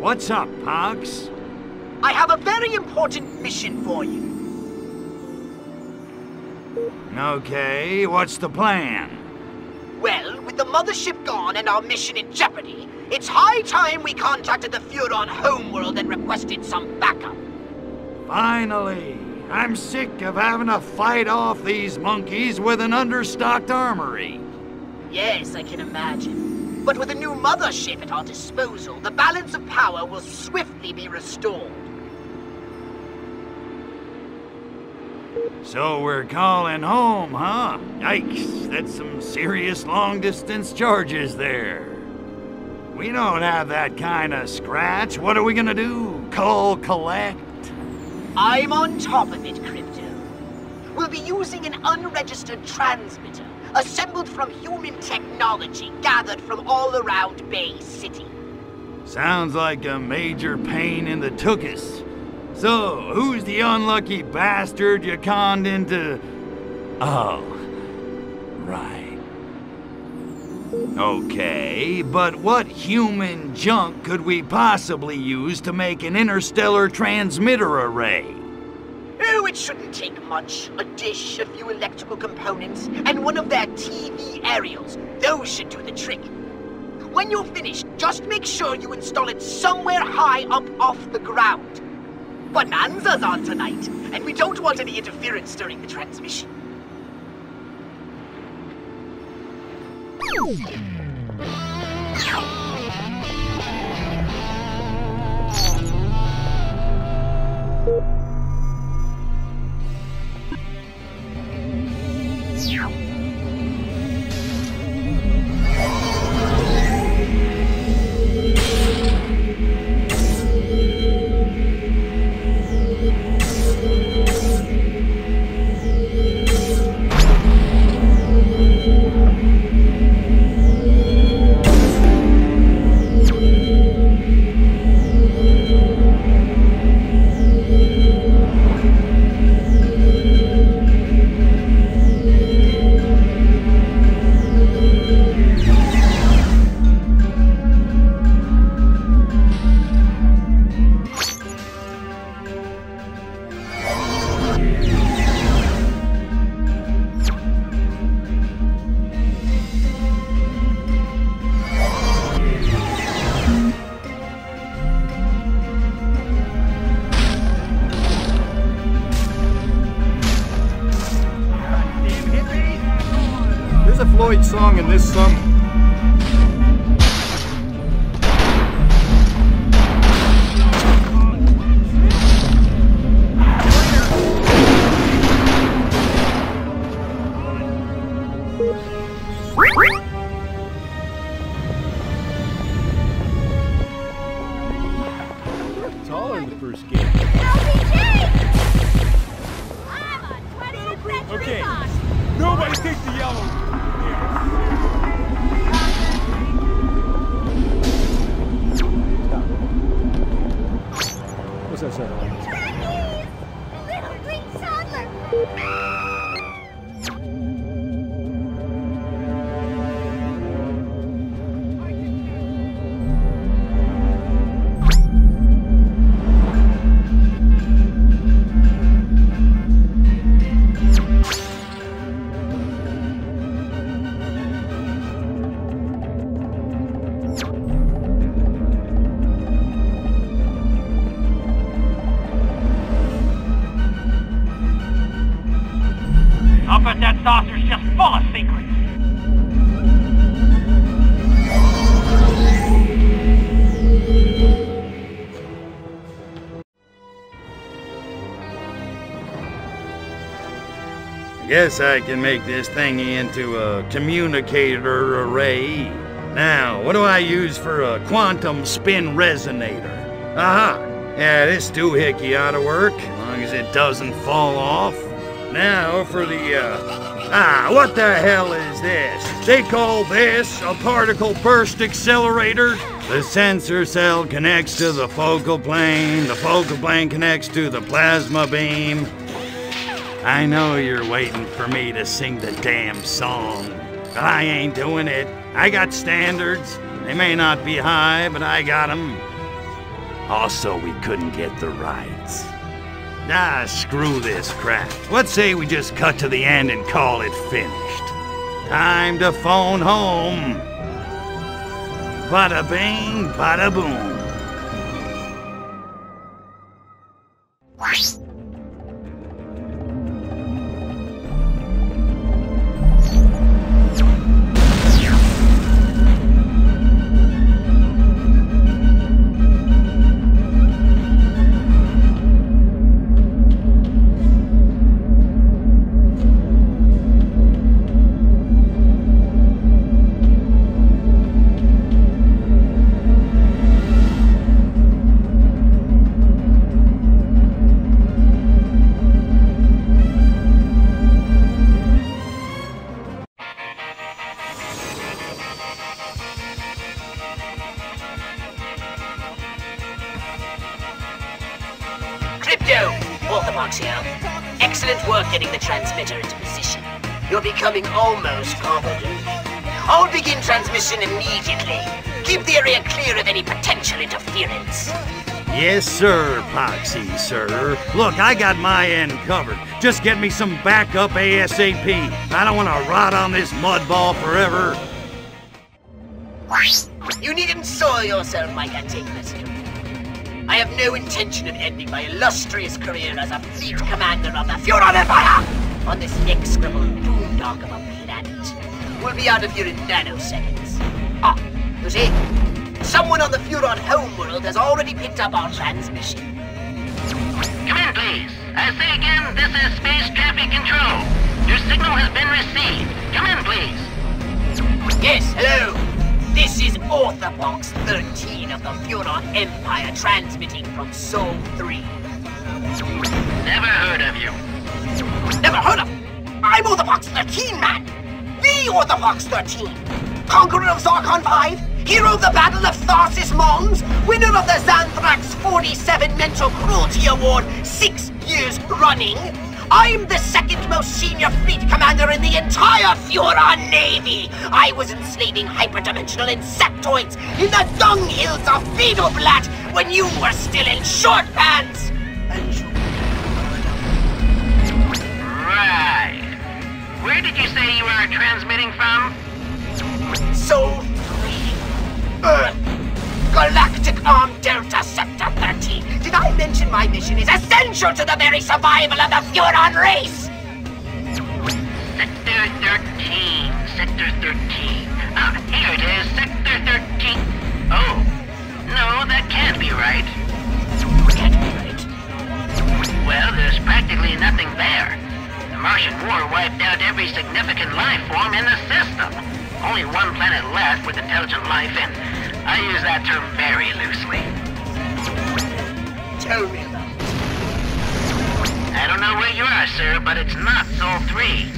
What's up, Pox? I have a very important mission for you. Okay, what's the plan? Well, with the mothership gone and our mission in jeopardy, it's high time we contacted the Furon homeworld and requested some backup. Finally! I'm sick of having to fight off these monkeys with an understocked armory. Yes, I can imagine. But with a new mothership at our disposal, the balance of power will swiftly be restored. So we're calling home, huh? Yikes, that's some serious long-distance charges there. We don't have that kind of scratch. What are we gonna do? Call collect? I'm on top of it, Crypto. We'll be using an unregistered transmitter, assembled from human technology gathered from all around Bay City. Sounds like a major pain in the tuchus. So, who's the unlucky bastard you conned into... Oh, right. Okay, but what human junk could we possibly use to make an interstellar transmitter array? It shouldn't take much. A dish, a few electrical components, and one of their TV aerials. Those should do the trick. When you're finished, just make sure you install it somewhere high up off the ground. Bonanza's on tonight, and we don't want any interference during the transmission. This song. Taller What's that sound? Guess I can make this thingy into a communicator array. Now, what do I use for a quantum spin resonator? Aha! Yeah, this doohickey ought to work, as long as it doesn't fall off. Now for the, uh... Ah, what the hell is this? They call this a particle burst accelerator? The sensor cell connects to the focal plane, the focal plane connects to the plasma beam, I know you're waiting for me to sing the damn song, but I ain't doing it. I got standards. They may not be high, but I got 'em. Also, we couldn't get the rights. Nah, screw this crap. Let's say we just cut to the end and call it finished. Time to phone home. Bada bing, bada boom. Orthopox here. Excellent work getting the transmitter into position. You're becoming almost competent. I'll begin transmission immediately. Keep the area clear of any potential interference. Yes, sir, Poxy, sir. Look, I got my end covered. Just get me some backup ASAP. I don't want to rot on this mud ball forever. You needn't soil yourself, my antagonist. I have no intention of ending my illustrious career as a fleet commander of the Furon Empire on this execrable boondog of a planet. We'll be out of here in nanoseconds. Ah, you see? Someone on the Furon homeworld has already picked up our transmission. Come in, please. I say again, this is Space Traffic Control. Your signal has been received. Come in, please. Yes, hello. This is Orthopox 13 of the Furon Empire transmitting from Sol 3. Never heard of you. Never heard of I'm Orthopox 13, man! The Orthopox 13! Conqueror of Zarkon 5, hero of the Battle of Tharsis Mons, winner of the Xanthrax 47 Mental Cruelty Award six years running. I'm the second most senior fleet commander in the entire Furon Navy. I was enslaving hyperdimensional insectoids in the dung hills of Vidoblat when you were still in short pants. And you Right. Where did you say you are transmitting from? Sol 3. Earth. Galactic Arm Delta Sector 13. Did I mention my mission is essential to the very survival of the Furon race? Sector 13. Sector 13. Ah, here it is. Sector 13. Oh. No, that can't be right. Can't be right. Well, there's practically nothing there. The Martian War wiped out every significant life form in the system. Only one planet left with intelligent life, and I use that term very loosely. Me about. I don't know where you are, sir, but it's not Sol 3.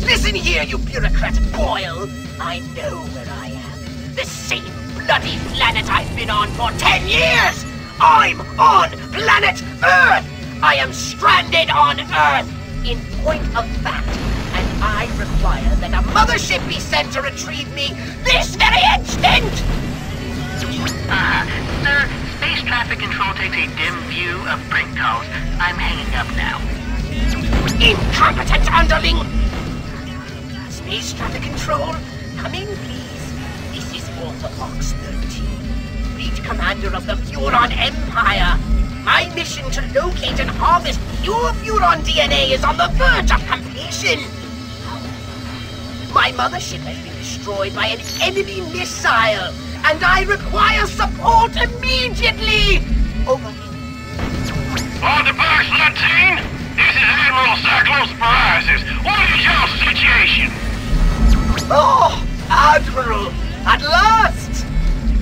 Listen here, you bureaucrat Boyle. I know where I am. The same bloody planet I've been on for ten years! I'm on planet Earth! I am stranded on Earth! In point of fact, and I require that a mothership be sent to retrieve me this very instant! Traffic control takes a dim view of prank calls. I'm hanging up now. Incompetent underling! Space traffic control, come in, please. This is Orthopox 13, fleet commander of the Furon Empire. My mission to locate and harvest pure Furon DNA is on the verge of completion. My mothership has been destroyed by an enemy missile, and I require support immediately! Over. Orthopox 13, this is Admiral Cyclos Parisis. What is your situation? Oh, Admiral! At last!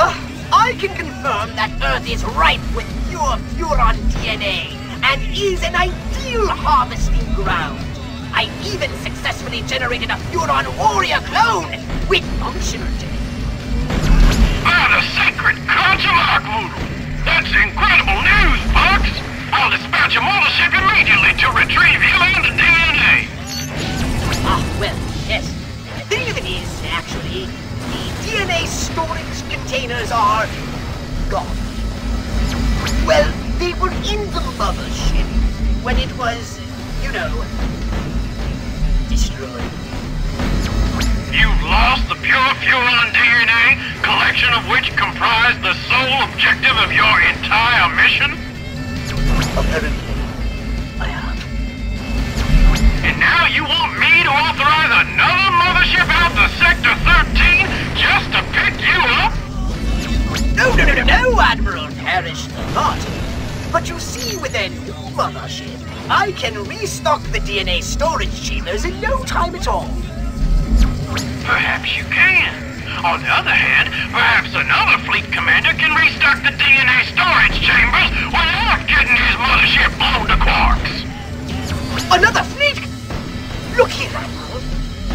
Ah, I can confirm that Earth is ripe with pure Furon DNA and is an ideal harvesting ground. I even successfully generated a Furon warrior clone with functional Ah, the sacred Consular. That's incredible news, Bugs. I'll dispatch a mothership immediately to retrieve you and the DNA. Ah, well, yes. The thing of it is, actually, the DNA storage containers are gone. Well, they were in the mothership when it was, you know, destroyed. You've lost the pure fuel DNA, collection of which comprised the sole objective of your entire mission? Apparently, I have. And now you want me to authorize another mothership out to Sector 13 just to pick you up? No, no, no, no, Admiral the thought. But you see, with a new mothership, I can restock the DNA storage chambers in no time at all. Perhaps you can. On the other hand, perhaps another fleet commander can restock the DNA storage chambers without getting his mothership blown to quarks. Another fleet? Look here, Admiral.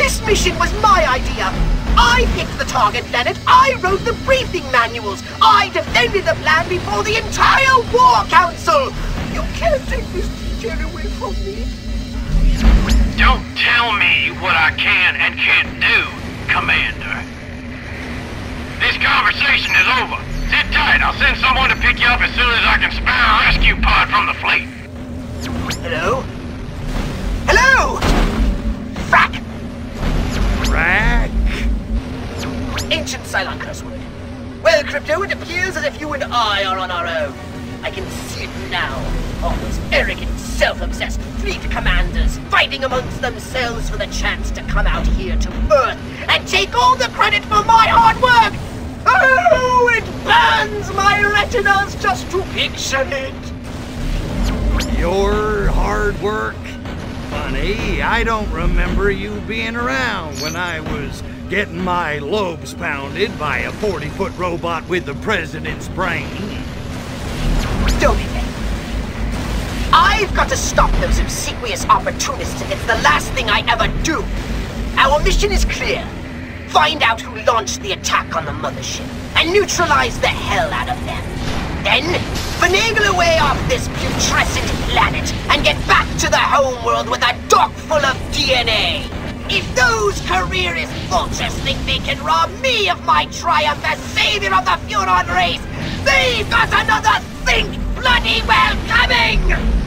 This mission was my idea. I picked the target planet. I wrote the briefing manuals. I defended the plan before the entire War Council. You can't take this detail away from me. Don't tell me what I can and can't do, Commander. This conversation is over. Sit tight. I'll send someone to pick you up as soon as I can spare a rescue pod from the fleet. Hello? Hello? Frack! Rack? Ancient Cylon curse word. Well, Crypto, it appears as if you and I are on our own. I can see it now. All those arrogant, self-obsessed fleet commanders fighting amongst themselves for the chance to come out here to Earth and take all the credit for my hard work! Oh, it burns my retinas just to picture it! Your hard work? Funny, I don't remember you being around when I was getting my lobes pounded by a 40 foot robot with the president's brain. I've got to stop those obsequious opportunists, and it's the last thing I ever do. Our mission is clear. Find out who launched the attack on the mothership, and neutralize the hell out of them. Then, finagle away off this putrescent planet, and get back to the homeworld with a dock full of DNA. If those careerist vultures think they can rob me of my triumph as savior of the Furon race, they've got another think bloody well coming!